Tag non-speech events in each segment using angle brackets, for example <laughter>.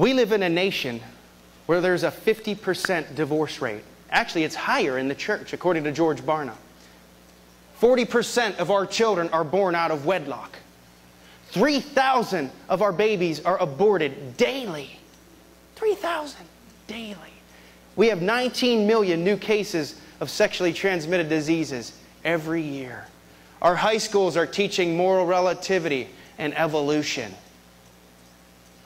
We live in a nation where there's a 50% divorce rate. Actually, it's higher in the church, according to George Barna. 40% of our children are born out of wedlock. 3,000 of our babies are aborted daily. 3,000 daily. We have 19 million new cases of sexually transmitted diseases every year. Our high schools are teaching moral relativity and evolution.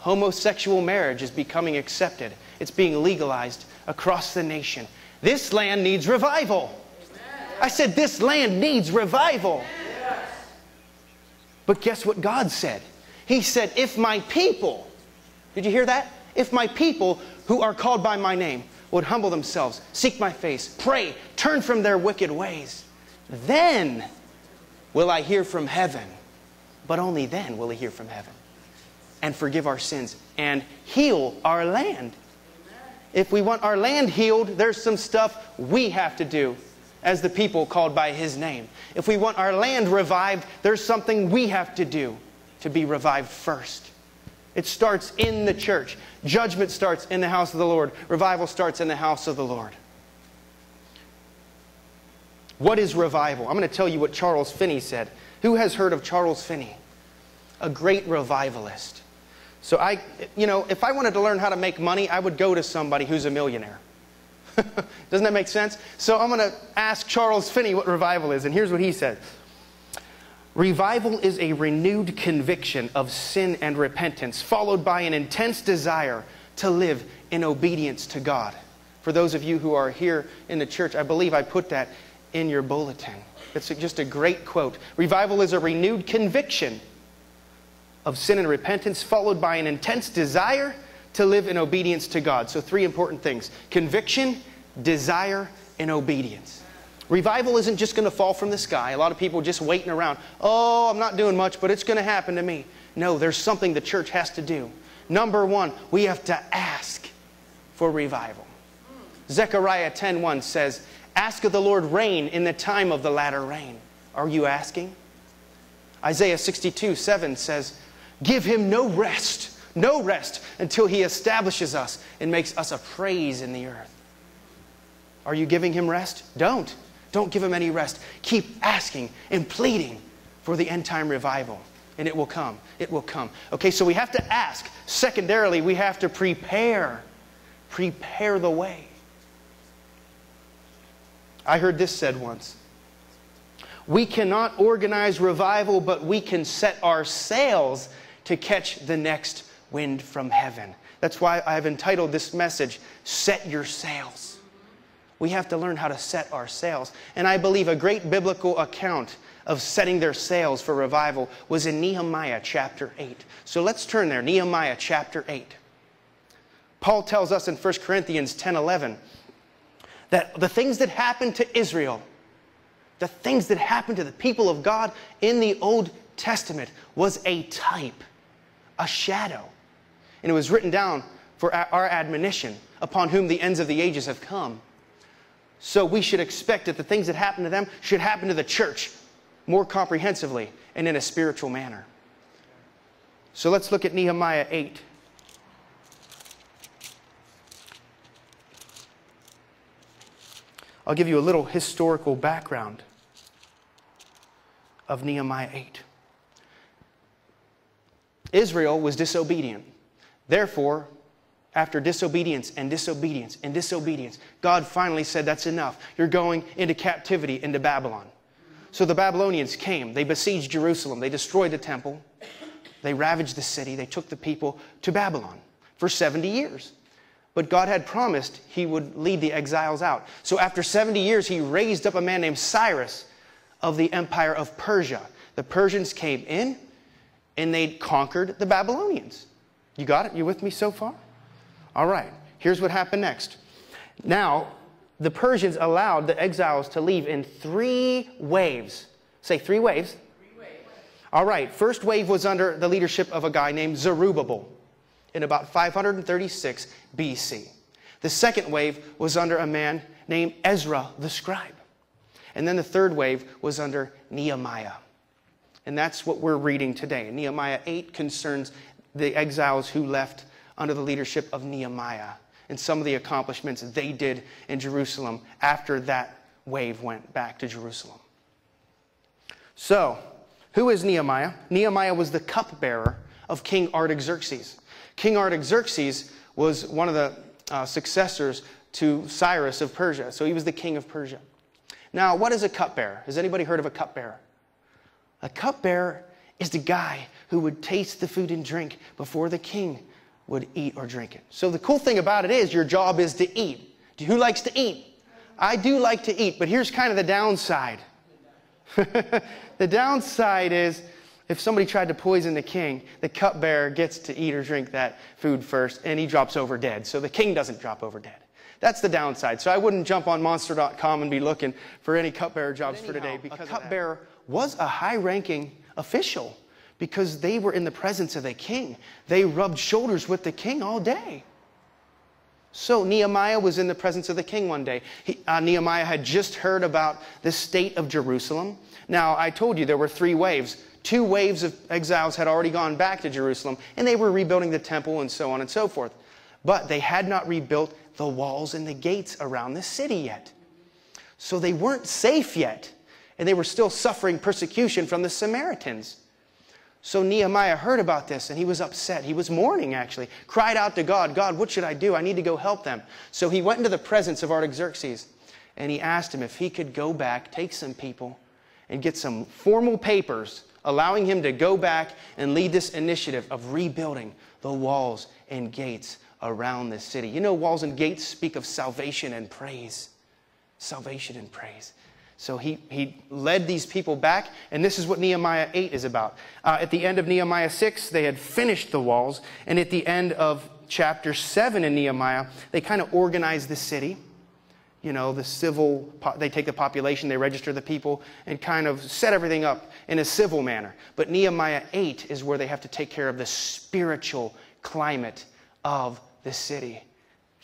Homosexual marriage is becoming accepted, it's being legalized across the nation. This land needs revival. I said, This land needs revival. But guess what God said? He said, If my people, did you hear that? If my people who are called by my name would humble themselves, seek my face, pray, turn from their wicked ways, then will I hear from heaven. But only then will He hear from heaven and forgive our sins and heal our land. If we want our land healed, there's some stuff we have to do as the people called by His name. If we want our land revived, there's something we have to do to be revived first. It starts in the church. Judgment starts in the house of the Lord. Revival starts in the house of the Lord. What is revival? I'm going to tell you what Charles Finney said. Who has heard of Charles Finney? A great revivalist. So I, you know, if I wanted to learn how to make money, I would go to somebody who's a millionaire. <laughs> Doesn't that make sense? So I'm going to ask Charles Finney what revival is, and here's what he says. Revival is a renewed conviction of sin and repentance, followed by an intense desire to live in obedience to God. For those of you who are here in the church, I believe I put that in your bulletin. It's just a great quote. Revival is a renewed conviction of sin and repentance, followed by an intense desire to live in obedience to God. So, three important things conviction, desire, and obedience. Revival isn't just going to fall from the sky. A lot of people just waiting around. Oh, I'm not doing much, but it's going to happen to me. No, there's something the church has to do. Number one, we have to ask for revival. Zechariah 10:1 says, Ask of the Lord rain in the time of the latter rain. Are you asking? Isaiah 62 7 says, Give him no rest, no rest until he establishes us and makes us a praise in the earth. Are you giving him rest? Don't. Don't give him any rest. Keep asking and pleading for the end time revival, and it will come. It will come. Okay, so we have to ask. Secondarily, we have to prepare. Prepare the way. I heard this said once. We cannot organize revival, but we can set our sails to catch the next wind from heaven. That's why I've entitled this message, Set Your Sails. We have to learn how to set our sails. And I believe a great biblical account of setting their sails for revival was in Nehemiah chapter 8. So let's turn there, Nehemiah chapter 8. Paul tells us in 1 Corinthians 10 11 that the things that happened to Israel, the things that happened to the people of God in the Old Testament was a type, a shadow. And it was written down for our admonition, upon whom the ends of the ages have come. So we should expect that the things that happen to them should happen to the church more comprehensively and in a spiritual manner. So let's look at Nehemiah 8. I'll give you a little historical background of Nehemiah 8. Israel was disobedient. Therefore, after disobedience and disobedience and disobedience, God finally said, That's enough. You're going into captivity into Babylon. So the Babylonians came. They besieged Jerusalem. They destroyed the temple. They ravaged the city. They took the people to Babylon for 70 years. But God had promised he would lead the exiles out. So after 70 years, he raised up a man named Cyrus of the empire of Persia. The Persians came in and they conquered the Babylonians. You got it? You with me so far? All right. Here's what happened next. Now, the Persians allowed the exiles to leave in three waves. Say three waves. Three waves. All right. First wave was under the leadership of a guy named Zerubbabel in about 536 BC. The second wave was under a man named Ezra the scribe. And then the third wave was under Nehemiah. And that's what we're reading today. Nehemiah 8 concerns the exiles who left under the leadership of Nehemiah and some of the accomplishments they did in Jerusalem after that wave went back to Jerusalem. So, who is Nehemiah? Nehemiah was the cupbearer of King Artaxerxes. King Artaxerxes was one of the uh, successors to Cyrus of Persia. So he was the king of Persia. Now, what is a cupbearer? Has anybody heard of a cupbearer? A cupbearer is the guy who would taste the food and drink before the king would eat or drink it. So the cool thing about it is your job is to eat. Who likes to eat? I do like to eat, but here's kind of the downside. <laughs> the downside is if somebody tried to poison the king, the cupbearer gets to eat or drink that food first and he drops over dead. So the king doesn't drop over dead. That's the downside. So I wouldn't jump on monster.com and be looking for any cupbearer jobs anyhow, for today because a cupbearer was a high ranking official because they were in the presence of the king. They rubbed shoulders with the king all day. So Nehemiah was in the presence of the king one day. He, uh, Nehemiah had just heard about the state of Jerusalem. Now, I told you there were three waves. Two waves of exiles had already gone back to Jerusalem, and they were rebuilding the temple and so on and so forth. But they had not rebuilt the walls and the gates around the city yet. So they weren't safe yet, and they were still suffering persecution from the Samaritans. So Nehemiah heard about this and he was upset. He was mourning, actually. Cried out to God, God, what should I do? I need to go help them. So he went into the presence of Artaxerxes and he asked him if he could go back, take some people, and get some formal papers allowing him to go back and lead this initiative of rebuilding the walls and gates around this city. You know, walls and gates speak of salvation and praise. Salvation and praise. So he, he led these people back, and this is what Nehemiah 8 is about. Uh, at the end of Nehemiah 6, they had finished the walls, and at the end of chapter 7 in Nehemiah, they kind of organized the city. You know, the civil, they take the population, they register the people, and kind of set everything up in a civil manner. But Nehemiah 8 is where they have to take care of the spiritual climate of the city.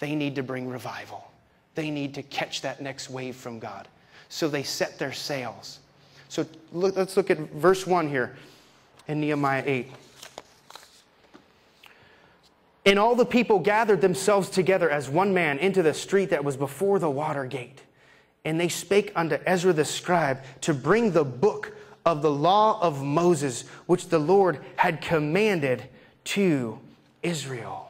They need to bring revival, they need to catch that next wave from God so they set their sails. So look, let's look at verse 1 here in Nehemiah 8. And all the people gathered themselves together as one man into the street that was before the water gate. And they spake unto Ezra the scribe to bring the book of the law of Moses, which the Lord had commanded to Israel.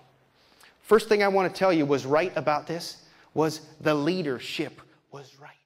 First thing I want to tell you was right about this was the leadership was right.